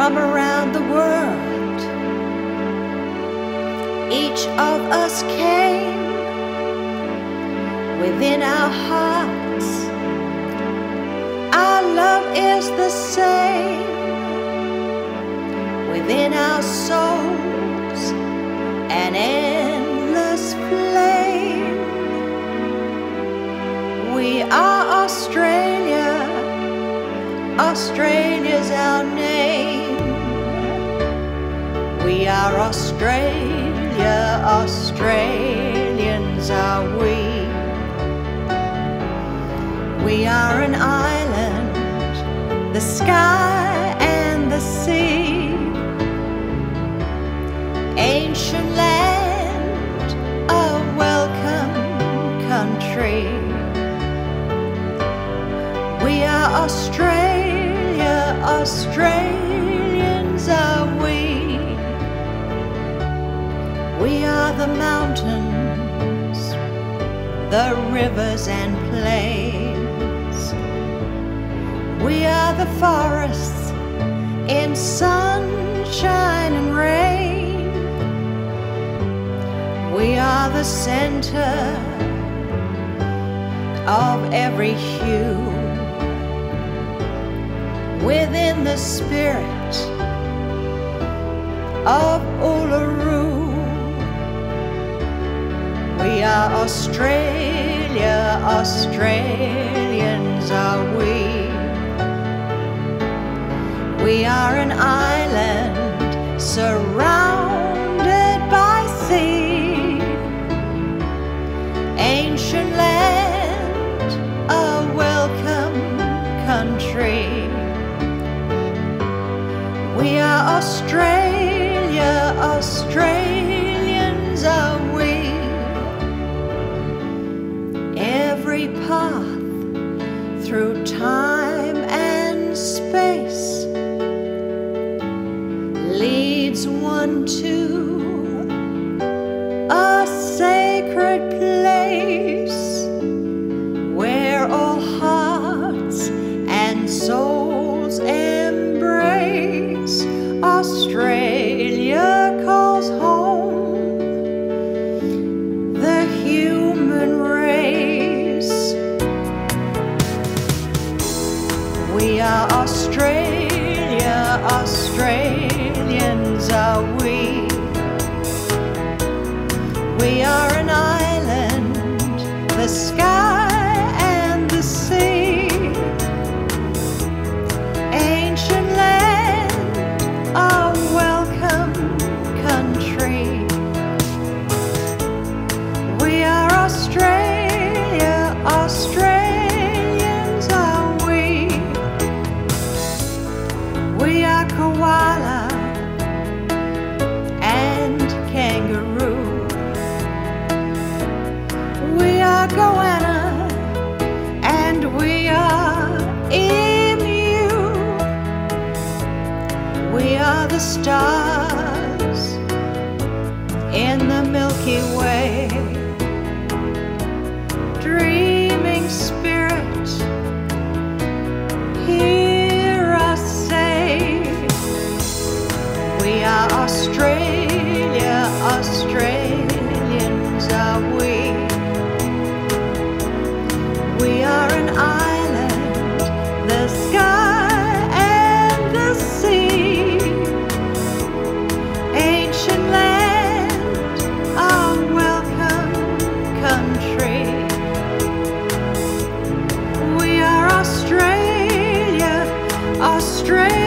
from around the world. Each of us came within our hearts. Our love is the same within our souls, an endless flame. We are Australia, Australia's our name. We are Australia, Australians are we. We are an island, the sky and the sea. Ancient land, a welcome country. We are Australia, Australians the mountains, the rivers and plains. We are the forests in sunshine and rain. We are the center of every hue within the spirit of Uluru. Australia, Australians are we. We are an island surrounded through time Goanna, and we are in you. We are the stars in the Milky Way. Dreaming spirit, hear us say, We are Australia. Straight.